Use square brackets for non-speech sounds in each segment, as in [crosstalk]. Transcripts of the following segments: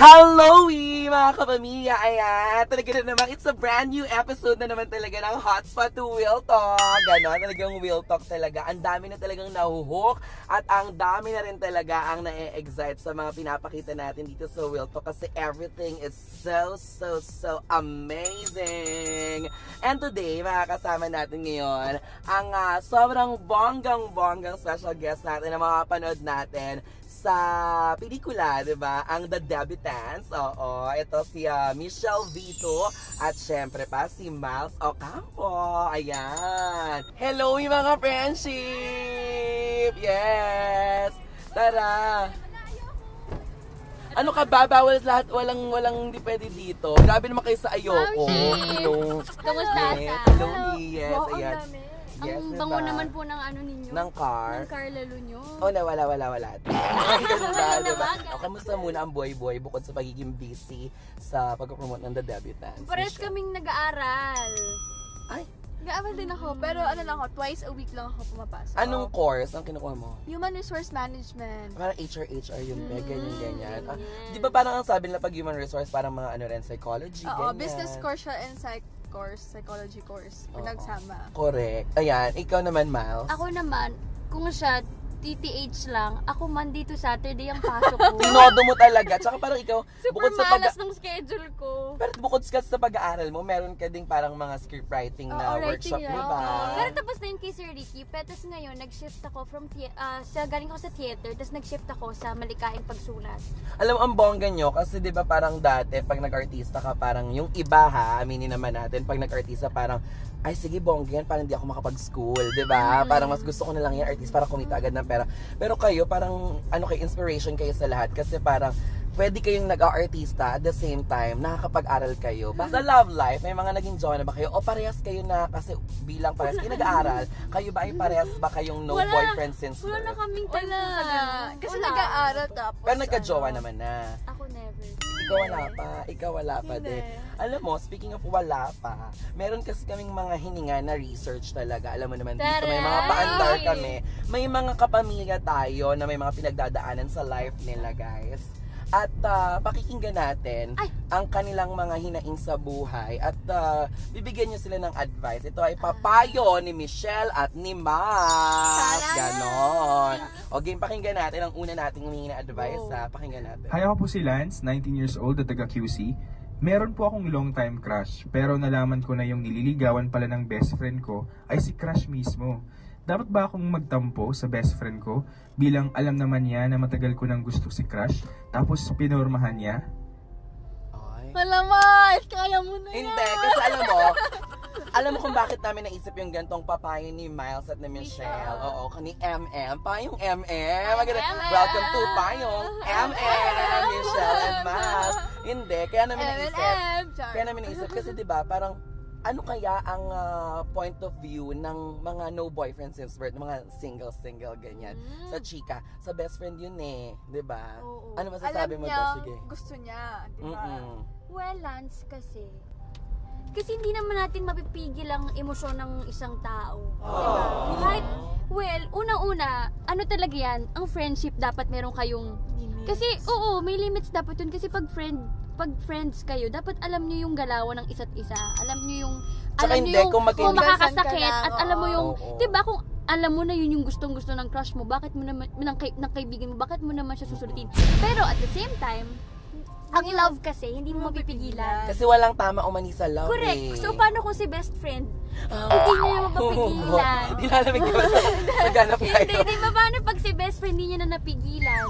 Hello, mga kapamilya! Ayan, talaga na naman, it's a brand new episode na naman talaga ng Hotspot to Will Talk. Ganon, talagang Will Talk talaga. Ang dami na talagang nahuhook at ang dami na rin talaga ang na-excite sa mga pinapakita natin dito sa Will Talk kasi everything is so, so, so amazing. And today, makakasama natin ngayon ang uh, sobrang bonggang-bonggang special guest natin na makapanood natin sa pelikula, 'di ba? Ang The Debutants. Oo, ito si uh, Michelle Vito at syempre pa si Miles Ocampo. Ayan. Hello, yung mga friendship. Yes. Tara. Ano ka ba? Bawal lahat, walang, walang hindi pwede dito. Grabe naman kayo sa ayoko. Hello. Kamusta? Yes. Hello, yes. Ayan. Yes, ang diba? bango naman po ng ano ninyo. Ng car. Ng car lalo nyo. Oh, na wala, wala, wala. [laughs] Ang ganda, diba? O, kamusta muna ang boy-boy bukod sa pagiging busy sa pag-promote ng The Debutants? Pares kaming nag-aaral. Ay, Nag-aaral din ako, pero ano lang ako, twice a week lang ako pumapasok. anong course ang kinukuha mo? Human Resource Management. Parang HR, HR yun, mm, ganyan, ganyan. Ah, di ba parang ang sabi nila pag human resource, parang mga ano rin, psychology, Oo, ganyan. business course siya and psych course, psychology course. Oo. Pinagsama. Correct. Ayan, ikaw naman, Miles. Ako naman, kung siya, TTH lang, ako Monday to Saturday ang pasok [laughs] ko. Tinodo mo talaga. Tsaka parang ikaw, Super bukod sa pag ng schedule ko. pero bukod sa sa pag-aaral mo, meron ka ding parang mga script writing na writing workshop, di ba? Pero tapos na yun kay Sir Ricky, petas ngayon, nag-shift ako from, ah, sa, galing ako sa theater, tapos nag-shift ako sa malikaing pagsulat. Alam mo, ang bongga nyo, kasi di ba parang dati, pag nag-artista ka, parang yung iba ha, aminin naman natin, pag nag-artista, parang, ay sige, bongga yan, parang di ako makapag-school, di ba? Parang mas gusto ko na lang yung artist para kumita agad ng pera. Pero kayo, parang, ano kayo, inspiration kayo sa lahat, kasi parang, pwede kayong nag-artista at the same time, nakakapag-aral kayo. Basta love life, may mga naging jowa na ba kayo? O parehas kayo na, kasi bilang parehas kayo nag-aaral, kayo ba ay parehas ba kayong no Wala. boyfriend since Wala na birth? kaming time Wala. Kasi Wala. nag-aaral tapos. Pero nagka-jowa ano, naman na. Ako never. Ikaw wala pa. Ikaw wala pa Hindi. din. Alam mo, speaking of wala pa, meron kasi kaming mga hininga na research talaga. Alam mo naman dito, may mga paandar kami. May mga kapamilya tayo na may mga pinagdadaanan sa life nila, guys. At ah, pakikinggan natin Ay! ang kanilang mga hinaing sa buhay at ah, bibigyan nyo sila ng advice. Ito ay papayo ni Michelle at ni Max. Ganon. O game, pakinggan natin ang una nating humingi na advice. Go. ha? Pakinggan natin. Hi, ako po si Lance, 19 years old at taga QC. Meron po akong long time crush, pero nalaman ko na yung nililigawan pala ng best friend ko ay si crush mismo. Dapat ba akong magtampo sa best friend ko bilang alam naman niya na matagal ko nang gusto si crush tapos pinormahan niya? Malamas! Kaya mo na yan! Hindi, kasi alam mo, [laughs] alam mo kung bakit namin naisip yung gantong papayo ni Miles at ni Michelle. Oo, kani MM. Payong MM. Maganda. MM. Welcome to Payong MM, [laughs] Michelle and Miles. Hindi, kaya namin naisip. M&M! Kaya namin naisip kasi 'di ba, parang ano kaya ang ah, point of view ng mga no boyfriend since birth, mga single-single ganyan sa chika. Sa best friend yun eh, 'di ba? Ano masasabi Alam mo niya, daw? Sige. gusto niya, di ba? Mm-mm. Well, Lance, kasi, kasi hindi naman natin mapipigil ang emosyon ng isang tao. Diba? Kahit, well, unang-una, ano talaga yan, ang friendship dapat meron kayong, kasi, oo, may limits dapat yun. Kasi pag friend, pag friends kayo, dapat alam nyo yung galawan ng isa't isa. Alam nyo yung, Tsaka alam hindi, nyo yung, kung kung, makakasakit, at alam mo yung, oo. diba, kung alam mo na yun yung gustong gusto ng crush mo, bakit mo naman, ng, kay, ng kaibigan mo, bakit mo naman siya susulitin? Pero at the same time, ang love kasi, hindi mo mapipigilan. Kasi walang tama o mani sa love Correct. eh. So, paano kung si best friend? Hindi niya yung mapapigilan. [laughs] Nilalamig ka ba sa, [laughs] sa ganap Hindi, di ba paano pag si best friend hindi niya na napigilan?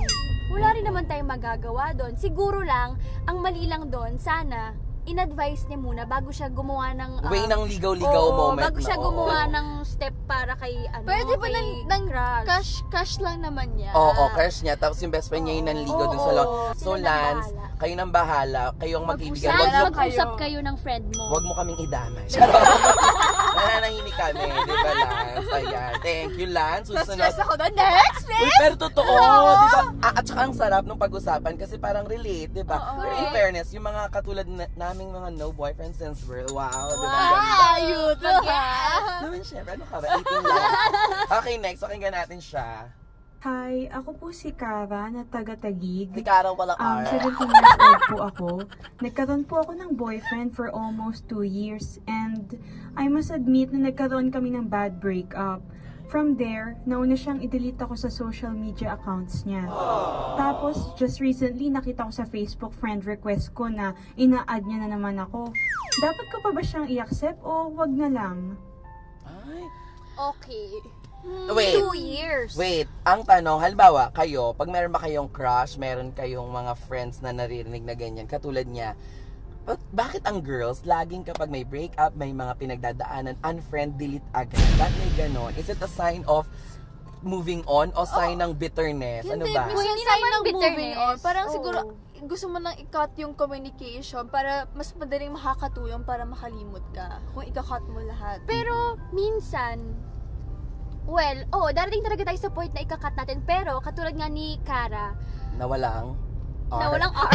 Wala rin naman tayong magagawa doon. Siguro lang, ang mali lang doon, sana, in-advise niya muna bago siya gumawa ng... ah, Way ng ligaw-ligaw oo, moment Bago na, siya oo. gumawa ng step para kay, ano, Pwede ba kay ng, ng crush. cash, cash lang naman niya? Oo, crush niya. Tapos yung best friend niya yung nanligaw dun sa sila So, nang Lance, bahala. kayo nang bahala. Kayo ang magkaibigan. Lance, Wag, Mag- mag-usap kayo. kayo ng friend mo. wag mo kaming idamay. [laughs] Nananahimik kami. Di ba, Lance? Ayan. Thank you, Lance. Susunod. stress ako doon. Next, Uy, please! pero totoo, di ba? Ah, at saka ang sarap ng pag-usapan kasi parang relate, di ba? Pero in fairness, yung mga katulad na, naming mga no boyfriend since birth, wow, di ba? Wow, Ganda. you to ha? Naman syempre, ano ka ba? 18 lang. Okay, next, pakinggan natin siya. Hi, ako po si Kara na taga-Tagig. Di karang walang Um, R. 17 years old po ako. Nagkaroon po ako ng boyfriend for almost 2 years and I must admit na nagkaroon kami ng bad breakup. From there, nauna siyang i-delete ako sa social media accounts niya. Tapos, just recently, nakita ko sa Facebook friend request ko na ina-add niya na naman ako. Dapat ko pa ba siyang i-accept o wag na lang? Ay. Okay. Hmm, Wait. Two years. Wait, ang tanong, halimbawa, kayo, pag meron ba kayong crush, meron kayong mga friends na naririnig na ganyan, katulad niya, ba- bakit ang girls, laging kapag may breakup, may mga pinagdadaanan, unfriend, delete agad? Bakit may ganon? Is it a sign of moving on o sign ng bitterness? Ano Hindi, ba? minsan Hindi sign naman ng moving bitterness. on. Parang Oo. siguro, gusto mo lang i-cut yung communication para mas madaling makakatulong para makalimot ka. Kung ika-cut mo lahat. Pero, minsan, well, oh, darating talaga tayo sa point na ikakat natin. Pero, katulad nga ni Kara, Na walang R? na walang R. [laughs]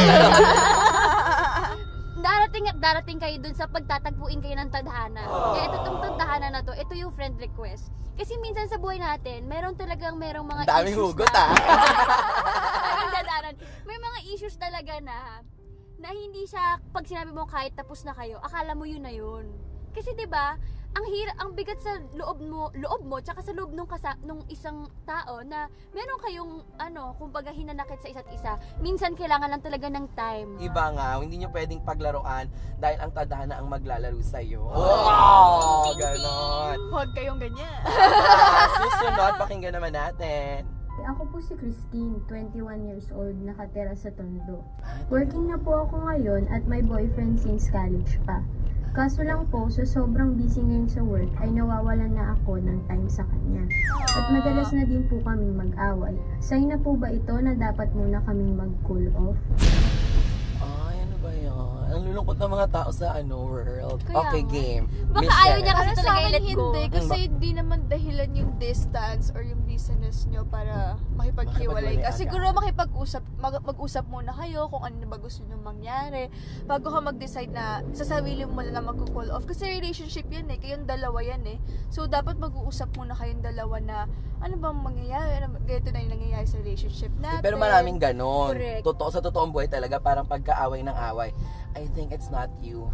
darating at darating kayo dun sa pagtatagpuin kayo ng tadhana. Kaya ito tong tadhana na to, ito yung friend request. Kasi minsan sa buhay natin, meron talagang merong mga Ang daming issues hugot, na, ah. [laughs] May mga issues talaga na na hindi siya pag sinabi mo kahit tapos na kayo, akala mo yun na yun. Kasi 'di ba, ang hira, ang bigat sa loob mo, loob mo tsaka sa loob nung kasa, nung isang tao na meron kayong ano, kumbaga hinanakit sa isa't isa. Minsan kailangan lang talaga ng time. Iba nga, hindi nyo pwedeng paglaruan dahil ang tadhana ang maglalaro sa'yo. Wow! Ganon. Huwag kayong ganyan. Ah, [laughs] Susunod, pakinggan naman natin. Ako po si Christine, 21 years old, nakatira sa Tondo. Working na po ako ngayon at may boyfriend since college pa. Kaso lang po, sa sobrang busy ngayon sa work, ay nawawalan na ako ng time sa kanya. At madalas na din po kaming mag-away. Sign na po ba ito na dapat muna kaming mag-cool off? Ay, ano ba yan? Ang lulungkot ng mga tao sa ano world. Kaya okay, nga. game. Baka Michelle. ayaw niya kasi sa talaga i-let go. hindi. Kasi Mm, hindi naman dahilan yung distance or yung business nyo para makipaghiwalay ka. Makipaghiwalay Siguro makipag-usap, mag- mag-usap muna kayo kung ano ba gusto nyo mangyari. Bago ka mag-decide na sasawili mo na lang mag-call off. Kasi relationship yan eh. Kayong dalawa yan eh. So, dapat mag-uusap muna kayong dalawa na ano bang mangyayari. Ano, ganito na yung nangyayari sa relationship natin. Pero maraming ganon. Correct. Totoo, sa totoong buhay talaga, parang pagkaaway ng away. I think it's not you.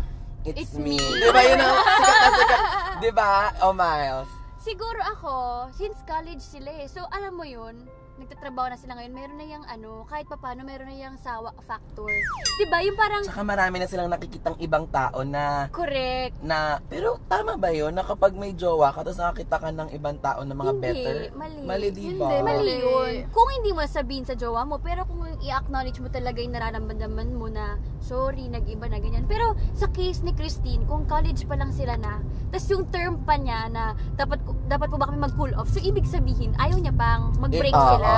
It's, It's me. me. Di ba yun ang sikat na sikat? Di ba? O Miles? Siguro ako, since college sila eh. So, alam mo yun, nagtatrabaho na sila ngayon, meron na yung ano, kahit papano meron na yung sawa factor. 'Di ba Yung parang, Tsaka marami na silang nakikitang ibang tao na correct. na pero tama ba yun na kapag may jowa ka tapos nakakita ka ng ibang tao na mga Hindi, better mali. mali di ba Hindi, Mali Mali. yun. Kung hindi mo sabihin sa jowa mo, pero kung i-acknowledge mo talaga yung nararamdaman mo na, sorry, nag-iba na ganyan. Pero sa case ni Christine, kung college pa lang sila na, tas yung term pa niya na dapat dapat po ba kami mag-cool off, so ibig sabihin, ayaw niya pang mag-break Eh, sila.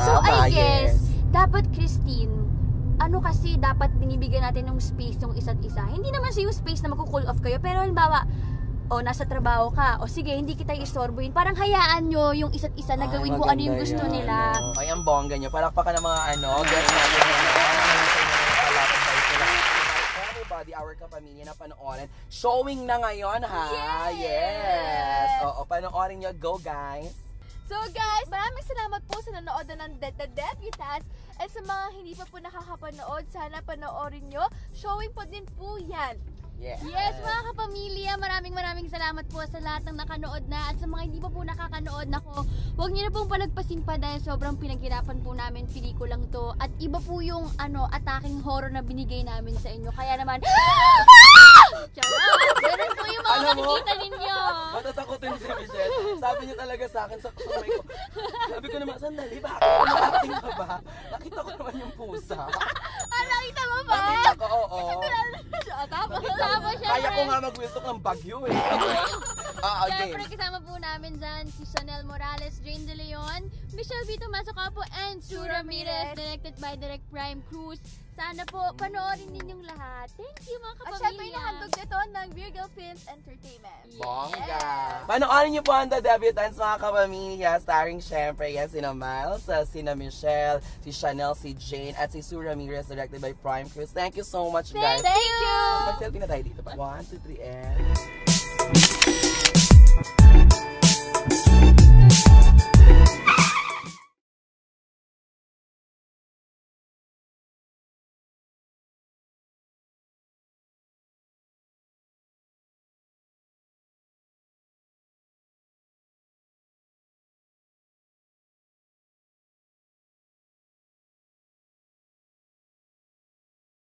so tama, I guess, yes. dapat Christine, ano kasi dapat binibigyan natin ng space yung isa't isa. Hindi naman siya yung space na magko-cool off kayo, pero halimbawa, o nasa trabaho ka, o sige, hindi kita istorbohin. Parang hayaan nyo yung isa't isa na gawin kung ano yung gusto yan, nila. no? Ay, ang bongga nyo. Palakpakan ng mga ano, guest natin. Palakpak tayo sila. Everybody, our kapamilya na panoorin. Showing na ngayon, ha? Yes! Oo, panoorin nyo. Go, guys! So guys, maraming salamat po sa nanood na ng The, The Deputas. At sa mga hindi pa po nakakapanood, sana panoorin nyo. Showing po din po yan. Yes! Yes, mga kapamilya, maraming maraming salamat po sa lahat ng nakanood na at sa mga hindi pa po nakakanood nako, huwag niyo na pong palagpasin pa dahil sobrang pinaghirapan po namin pelikulang to at iba po yung ano, attacking horror na binigay namin sa inyo. Kaya naman, [gasps] Charot! Ganun po yung mga mo? nakikita ninyo. Matatakotin si Michelle. Sabi niya talaga sa akin sa kamay ko. Sabi ko naman, sandali, bakit? Nakakating ka ba? Nakita ko naman yung pusa. [laughs] Ah, nakita mo ba? Nakita ko, oo. Tapos, Kaya ko nga mag-wiltok ng bagyo eh. [laughs] Ah, okay. Siyempre, kasama po namin dyan si Chanel Morales, Jane De Leon, Michelle Vito Masocapo, and Sue Ramirez, directed by Direct Prime Cruz. Sana po, panoorin ninyong lahat. Thank you, mga At syempre, kapamilya. nahandog nito ng Virgil Films Entertainment. Bongga! Panoorin niyo po ang The Debutants mga kapamilya, starring syempre, yes, sina Miles, uh, sina Michelle, si Chanel, si Jane, at si Sue Ramirez, directed by Prime Cruz. Thank you so much, guys. Thank you! Mag-selfie na tayo dito. One, two, three, and...